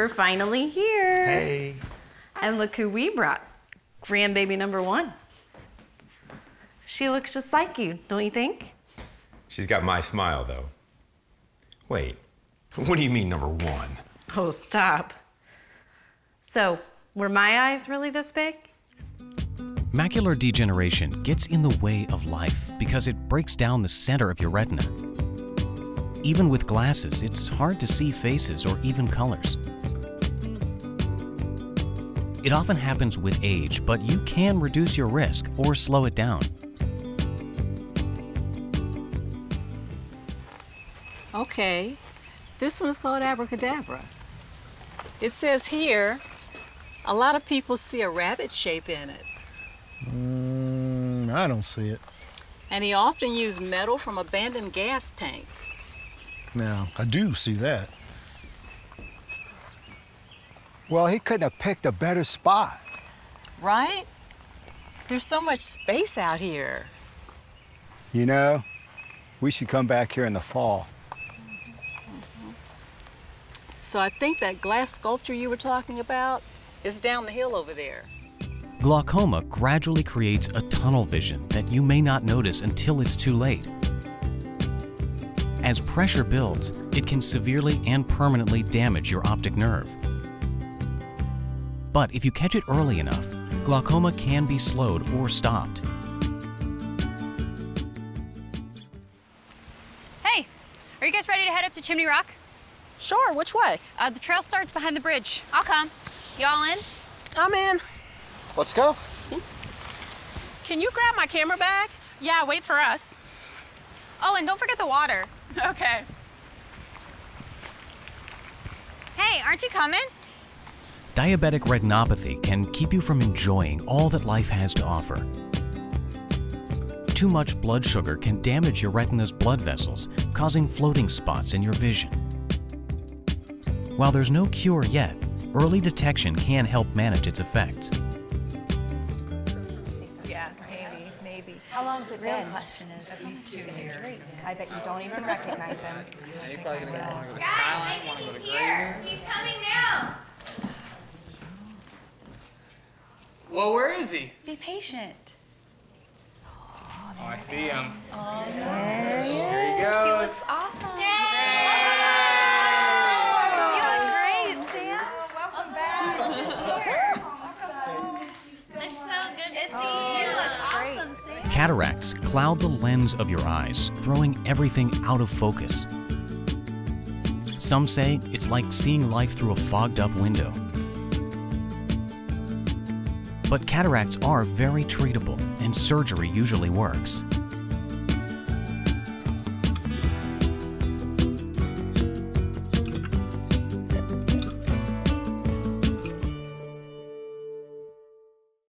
we're finally here. Hey. And look who we brought. Grandbaby number one. She looks just like you, don't you think? She's got my smile, though. Wait, what do you mean, number one? Oh, stop. So, were my eyes really this big? Macular degeneration gets in the way of life because it breaks down the center of your retina. Even with glasses, it's hard to see faces or even colors. It often happens with age, but you can reduce your risk or slow it down. Okay, this one is called Abracadabra. It says here, a lot of people see a rabbit shape in it. Mm, I don't see it. And he often used metal from abandoned gas tanks. Now, I do see that. Well, he couldn't have picked a better spot. Right? There's so much space out here. You know, we should come back here in the fall. So I think that glass sculpture you were talking about is down the hill over there. Glaucoma gradually creates a tunnel vision that you may not notice until it's too late. As pressure builds, it can severely and permanently damage your optic nerve. But if you catch it early enough, glaucoma can be slowed or stopped. Hey, are you guys ready to head up to Chimney Rock? Sure, which way? Uh, the trail starts behind the bridge. I'll come. Y'all in? I'm in. Let's go. Can you grab my camera bag? Yeah, wait for us. Oh, and don't forget the water. Okay. Hey, aren't you coming? Diabetic retinopathy can keep you from enjoying all that life has to offer. Too much blood sugar can damage your retina's blood vessels, causing floating spots in your vision. While there's no cure yet, early detection can help manage its effects. Yeah, maybe, maybe. How long has it been? The question is, he's two years. I bet you don't even recognize him. Guys, I think he's here. He's coming now. Well, where is he? Be patient. Oh, I see him. Oh, there he is. Here He goes. He looks awesome. You look great, Sam. Welcome back. It's so good to oh, see you. awesome, Sam. Cataracts cloud the lens of your eyes, throwing everything out of focus. Some say it's like seeing life through a fogged up window. But cataracts are very treatable, and surgery usually works.